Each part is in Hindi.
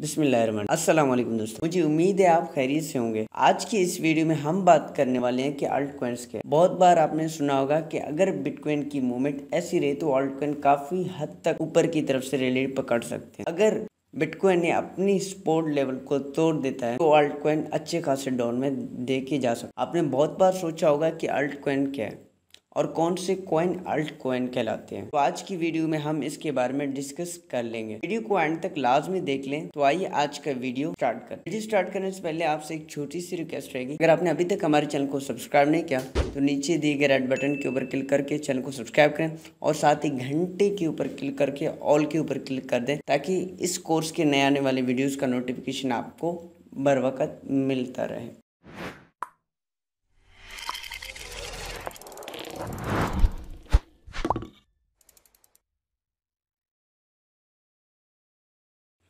बिस्मिल्लाहिर्रहमान अस्सलाम वालेकुम दोस्तों, मुझे उम्मीद है आप खैरियत से होंगे। आज की इस वीडियो में हम बात करने वाले हैं कि अल्ट कोइंस के बहुत बार आपने सुना होगा कि अगर बिटकॉइन की मूवमेंट ऐसी रहे तो अल्ट कोइन काफ़ी हद तक ऊपर की तरफ़ से रैली पकड़ सकते हैं। अगर बिटकॉइन ने अपनी सपोर्ट लेवल को तोड़ देता है तो अल्ट कोइन अच्छे खासे डाउन में देखे जा सकते आपने बहुत बार सोचा होगा कि अल्ट कोइन क्या है। और कौन से कॉइन अल्ट कॉइन कहलाते हैं। तो आज की वीडियो में हम इसके बारे में डिस्कस कर लेंगे। वीडियो को एंड तक लाजमी देख लें। तो आइए आज का वीडियो स्टार्ट कर। वीडियो स्टार्ट करने से पहले आपसे एक छोटी सी रिक्वेस्ट रहेगी। अगर आपने अभी तक हमारे चैनल को सब्सक्राइब नहीं किया तो नीचे दिए गए रेड बटन के ऊपर क्लिक करके चैनल को सब्सक्राइब करें और साथ ही घंटे के ऊपर क्लिक करके ऑल के ऊपर क्लिक कर दें, ताकि इस कोर्स के नए आने वाले वीडियोज़ का नोटिफिकेशन आपको बर वक्त मिलता रहे।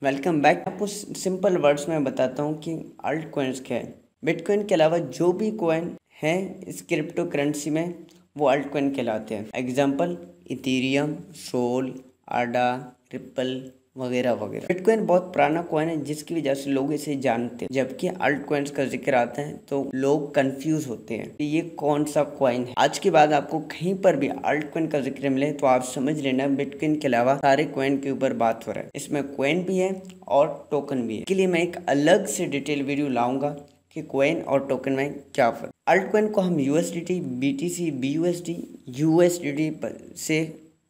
वेलकम बैक आपको सिंपल वर्ड्स में बताता हूँ कि अल्ट कोइंस क्या है। बिटकॉइन के अलावा जो भी कोइन है इस क्रिप्टो करेंसी में, वो अल्ट कोइन कहलाते हैं। एग्ज़ाम्पल इथीरियम सोल आडा ट्रिपल वगैरह वगैरह। बिटकॉइन बहुत पुराना कॉइन है, जिसकी वजह से लोग इसे जानते हैं। जबकि अल्ट कॉइन्स का ज़िक्र आता है तो लोग कंफ्यूज होते हैं कि ये कौन सा कॉइन है। आज के बाद आपको कहीं पर भी अल्ट कॉइन का ज़िक्र मिले तो आप समझ लेना बिटकॉइन के अलावा सारे कॉइन के ऊपर बात हो रहा है। इसमें कॉइन भी है और टोकन भी है। इसके लिए मैं एक अलग से डिटेल वीडियो लाऊँगा कि कोइन और टोकन में क्या फ़र्क। अल्ट कॉइन को हम USD B T USDT BTC BUSD USDT से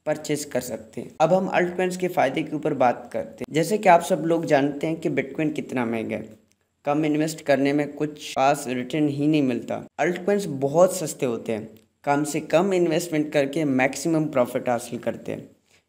परचेज कर सकते हैं। अब हम अल्ट कोइंस के फ़ायदे के ऊपर बात करते हैं। जैसे कि आप सब लोग जानते हैं कि बिटकॉइन कितना महँगा है। कम इन्वेस्ट करने में कुछ पास रिटर्न ही नहीं मिलता। अल्ट कोइंस बहुत सस्ते होते हैं। कम से कम इन्वेस्टमेंट करके मैक्सिमम प्रॉफिट हासिल करते हैं।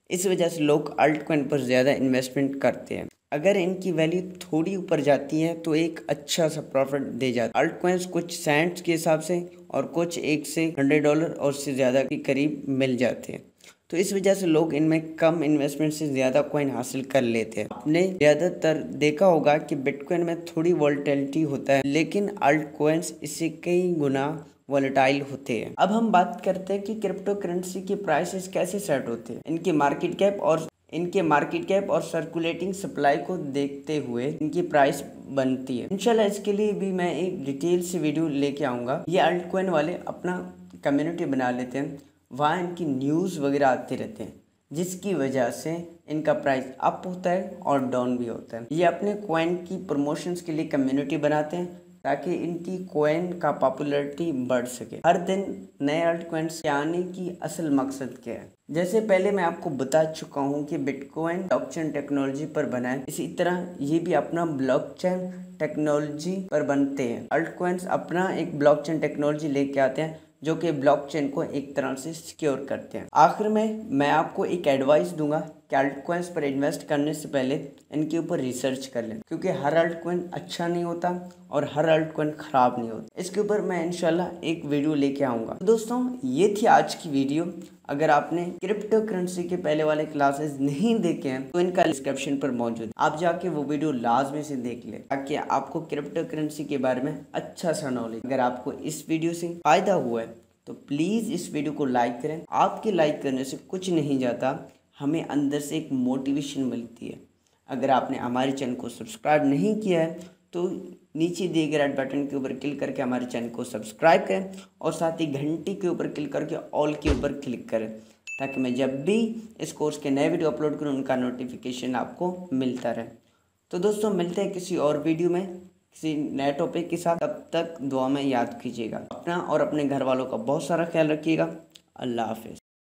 इस वजह से लोग अल्ट कोइन पर ज़्यादा इन्वेस्टमेंट करते हैं। अगर इनकी वैल्यू थोड़ी ऊपर जाती है तो एक अच्छा सा प्रॉफिट दे जाता है। अल्ट कोइंस कुछ सेंट्स के हिसाब से और कुछ एक से हंड्रेड डॉलर और से ज़्यादा के करीब मिल जाते हैं। तो इस वजह से लोग इनमें कम इन्वेस्टमेंट से ज़्यादा कॉइन हासिल कर लेते हैं। आपने ज़्यादातर देखा होगा कि बिटकॉइन में थोड़ी वॉल्टेलिटी होता है, लेकिन अल्ट कोइंस इससे कई गुना वॉलेटाइल होते हैं। अब हम बात करते हैं कि क्रिप्टो करेंसी की प्राइसेस कैसे सेट होते हैं। इनकी मार्केट कैप और इनके मार्केट कैप और सर्कुलेटिंग सप्लाई को देखते हुए इनकी प्राइस बनती है। इनशाला इसके लिए भी मैं एक डिटेल से वीडियो लेके आऊँगा। ये अल्ट कोइन वाले अपना कम्युनिटी बना लेते हैं। वहाँ इनकी न्यूज़ वगैरह आते रहते हैं, जिसकी वजह से इनका प्राइस अप होता है और डाउन भी होता है। ये अपने कोइन की प्रमोशंस के लिए कम्युनिटी बनाते हैं, ताकि इनकी कोइन का पॉपुलैरिटी बढ़ सके। हर दिन नए अल्ट कोइंस आने की असल मकसद क्या है? जैसे पहले मैं आपको बता चुका हूँ कि बिटकॉइन ब्लॉकचेन टेक्नोलॉजी पर बना है। इसी तरह ये भी अपना ब्लॉकचेन टेक्नोलॉजी पर बनते हैं। अल्ट कोइंस अपना एक ब्लॉकचेन टेक्नोलॉजी लेके आते हैं जो कि ब्लॉकचेन को एक तरह से सिक्योर करते हैं। आखिर में मैं आपको एक एडवाइस दूँगा कि पर इन्वेस्ट करने से पहले इनके ऊपर रिसर्च कर लें, क्योंकि हर अल्ट कोइन अच्छा नहीं होता और हर अल्ट कोइन ख़राब नहीं होता। इसके ऊपर मैं इनशाला एक वीडियो लेके आऊँगा। दोस्तों, ये थी आज की वीडियो अगर आपने क्रिप्टो करेंसी के पहले वाले क्लासेस नहीं देखे हैं तो इनका डिस्क्रिप्शन पर मौजूद आप जाके वो वीडियो लाजमी से देख ले, ताकि आपको क्रिप्टो करेंसी के बारे में अच्छा सा नॉलेज अगर आपको इस वीडियो से फ़ायदा हुआ है तो प्लीज़ इस वीडियो को लाइक करें। आपके लाइक करने से कुछ नहीं जाता। हमें अंदर से एक मोटिवेशन मिलती है। अगर आपने हमारे चैनल को सब्सक्राइब नहीं किया है तो नीचे दिए गए रेड बटन के ऊपर क्लिक करके हमारे चैनल को सब्सक्राइब करें और साथ ही घंटी के ऊपर क्लिक करके ऑल के ऊपर क्लिक करें, ताकि मैं जब भी इस कोर्स के नए वीडियो अपलोड करूँ, उनका नोटिफिकेशन आपको मिलता रहे। तो दोस्तों, मिलते हैं किसी और वीडियो में, किसी नए टॉपिक के साथ। तब तक दुआ में याद कीजिएगा। अपना और अपने घर वालों का बहुत सारा ख्याल रखिएगा। अल्लाह हाफिज़।